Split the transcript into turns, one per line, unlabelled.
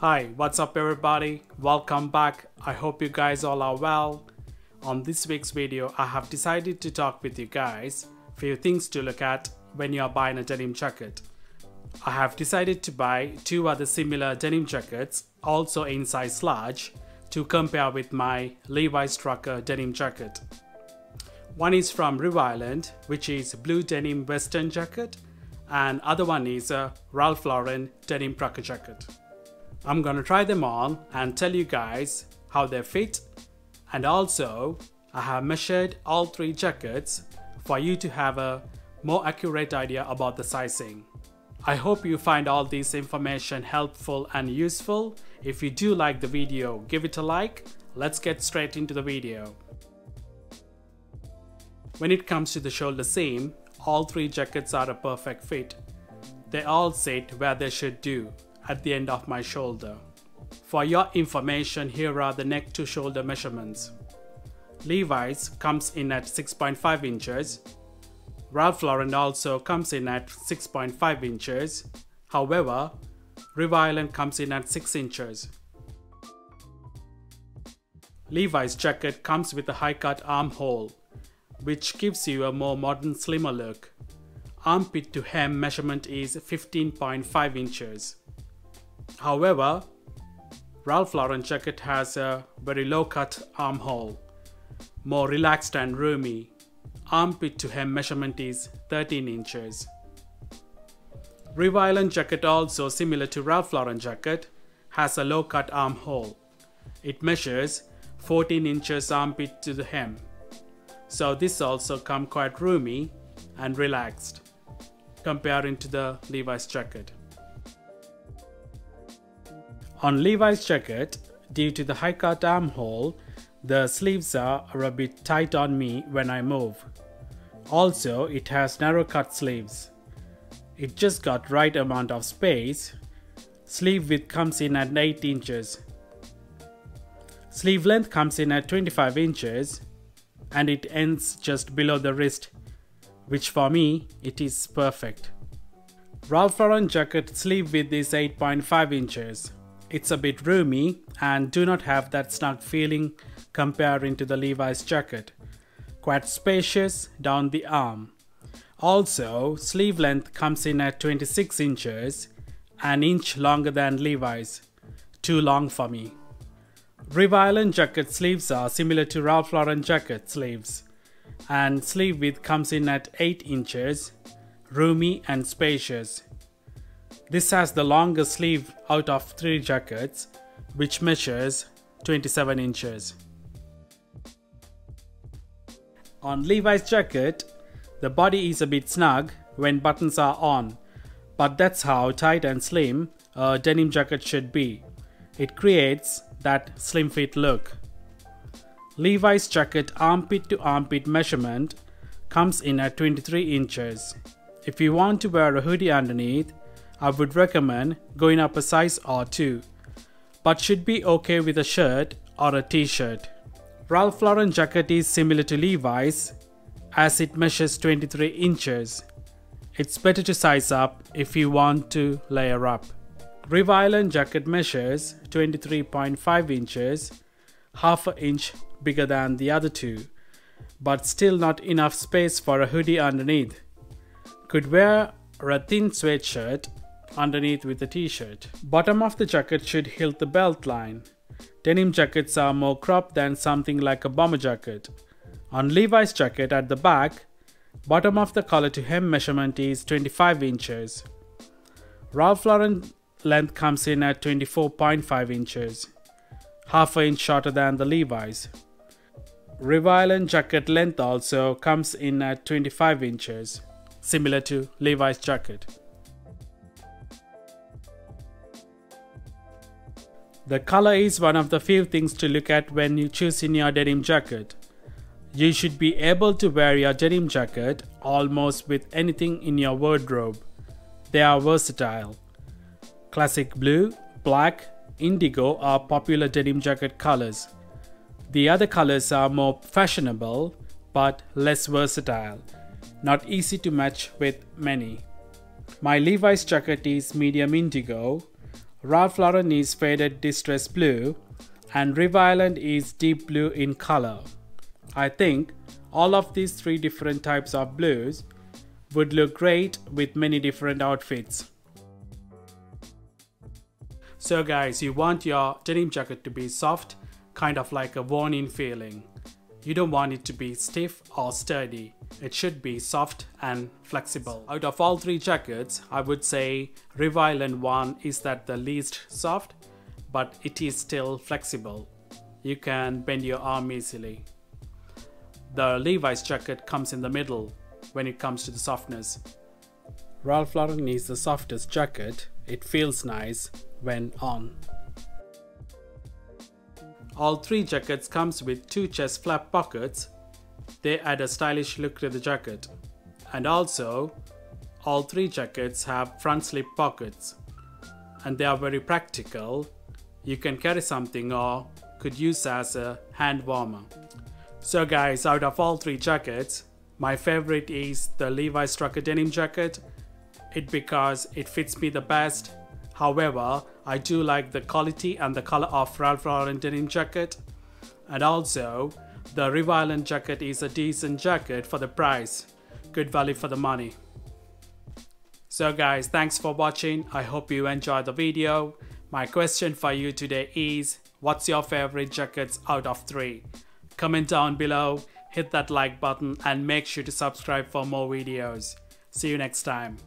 Hi, what's up everybody? Welcome back. I hope you guys all are well. On this week's video, I have decided to talk with you guys a few things to look at when you are buying a denim jacket. I have decided to buy two other similar denim jackets, also in size large, to compare with my Levi's Trucker denim jacket. One is from River Island, which is blue denim western jacket, and other one is a Ralph Lauren denim trucker jacket. I'm gonna try them on and tell you guys how they fit and also I have measured all three jackets for you to have a more accurate idea about the sizing. I hope you find all this information helpful and useful. If you do like the video, give it a like. Let's get straight into the video. When it comes to the shoulder seam, all three jackets are a perfect fit. They all sit where they should do, at the end of my shoulder. For your information, here are the neck to shoulder measurements. Levi's comes in at 6.5 inches. Ralph Lauren also comes in at 6.5 inches. However, River Island comes in at 6 inches. Levi's jacket comes with a high cut armhole, which gives you a more modern slimmer look. Armpit to hem measurement is 15.5 inches. However, Ralph Lauren jacket has a very low cut armhole, more relaxed and roomy. Armpit to hem measurement is 13 inches. Island jacket also similar to Ralph Lauren jacket has a low cut armhole. It measures 14 inches armpit to the hem. So this also come quite roomy and relaxed comparing to the Levi's jacket. On Levi's jacket, due to the high cut armhole, the sleeves are a bit tight on me when I move. Also, it has narrow cut sleeves. It just got right amount of space. Sleeve width comes in at 8 inches. Sleeve length comes in at 25 inches and it ends just below the wrist, which for me, it is perfect. Ralph Lauren jacket sleeve width is 8.5 inches. It's a bit roomy and do not have that snug feeling comparing to the Levi's jacket. Quite spacious down the arm. Also, sleeve length comes in at 26 inches, an inch longer than Levi's. Too long for me. River Island jacket sleeves are similar to Ralph Lauren jacket sleeves, and sleeve width comes in at 8 inches, roomy and spacious. This has the longest sleeve out of three jackets, which measures 27 inches. On Levi's jacket, the body is a bit snug when buttons are on, but that's how tight and slim a denim jacket should be. It creates that slim fit look. Levi's jacket armpit to armpit measurement comes in at 23 inches. If you want to wear a hoodie underneath, I would recommend going up a size or two, but should be okay with a shirt or a t-shirt. Ralph Lauren jacket is similar to Levi's as it measures 23 inches. It's better to size up if you want to layer up. River Island jacket measures 23.5 inches, half an inch bigger than the other two, but still not enough space for a hoodie underneath. Could wear a thin sweatshirt underneath with a t-shirt. Bottom of the jacket should hit the belt line. Denim jackets are more cropped than something like a bomber jacket. On Levi's jacket at the back, bottom of the collar to hem measurement is 25 inches. Ralph Lauren length comes in at 24.5 inches, half an inch shorter than the Levi's. River Island jacket length also comes in at 25 inches, similar to Levi's jacket. The color is one of the few things to look at when you choose in your denim jacket. You should be able to wear your denim jacket almost with anything in your wardrobe. They are versatile. Classic blue, black, indigo are popular denim jacket colors. The other colors are more fashionable but less versatile, not easy to match with many. My Levi's jacket is medium indigo, Ralph Lauren is faded distress blue and River Island is deep blue in color. I think all of these three different types of blues would look great with many different outfits. So guys, you want your denim jacket to be soft, kind of like a worn in feeling. You don't want it to be stiff or sturdy. It should be soft and flexible. Out of all three jackets, I would say Island one is that the least soft, but it is still flexible. You can bend your arm easily. The Levi's jacket comes in the middle when it comes to the softness. Ralph Lauren is the softest jacket. It feels nice when on. All three jackets comes with two chest flap pockets. They add a stylish look to the jacket. And also, all three jackets have front slip pockets. And they are very practical. You can carry something or could use as a hand warmer. So guys, out of all three jackets, my favorite is the Levi's Trucker denim jacket. It because it fits me the best However, I do like the quality and the color of Ralph Lauren denim jacket. And also, the River Island jacket is a decent jacket for the price. Good value for the money. So guys, thanks for watching. I hope you enjoyed the video. My question for you today is, what's your favorite jackets out of 3? Comment down below, hit that like button and make sure to subscribe for more videos. See you next time.